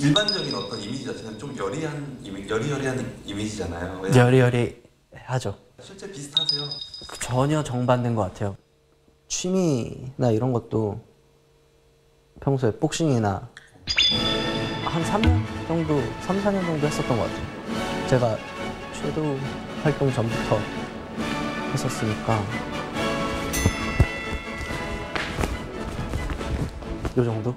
일반적인 어떤 이미지 자체는 좀 여리한 이미, 여리여리한 이미지잖아요. 왜? 여리여리 하죠. 실제 비슷하세요. 전혀 정반대인 것 같아요. 취미나 이런 것도 평소에 복싱이나 한 3년 정도, 3, 4년 정도 했었던 것 같아요. 제가 섀도우 활동 전부터 했었으니까 요 정도?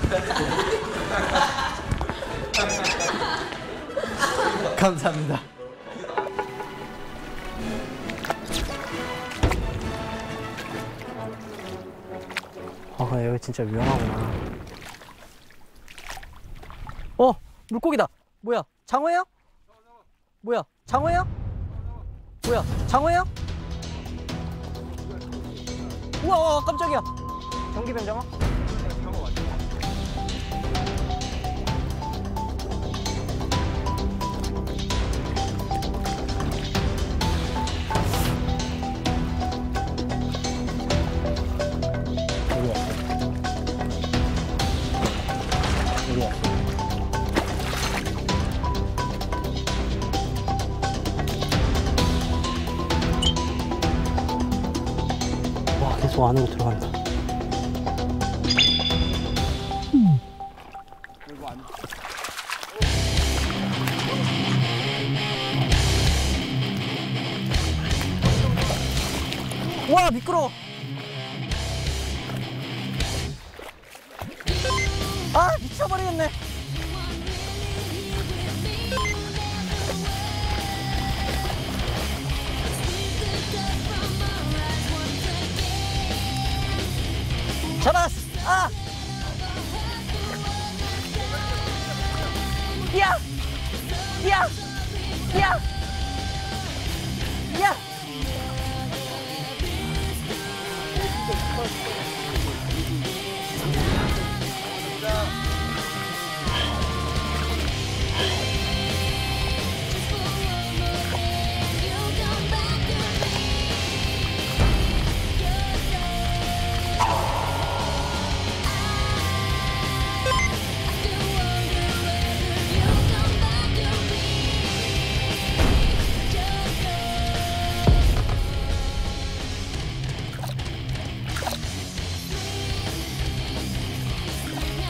감사합니다. 아 여기 진짜 위험하구나. 어 물고기다. 뭐야 장어예요? 뭐야 장어예요? 뭐야 장어예요? 우와 깜짝이야. 전기뱀 장어? 계속 안으로 들어간다. 와 미끄러. 아 미쳐버리겠네. 잡았어. 아. 야. 야. 야. 야.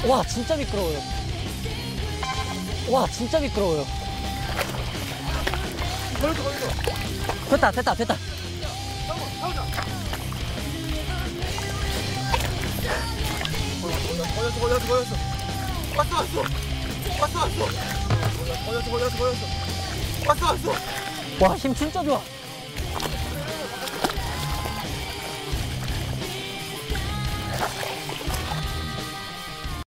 와 진짜 미끄러워요. 와 진짜 미끄러워요. 됐다 됐다 됐다. 걸렸어 걸렸어 걸렸어 왔어 왔어 왔어 왔어 걸렸어 걸렸어 걸렸어 왔어 왔어 와힘 진짜 좋아.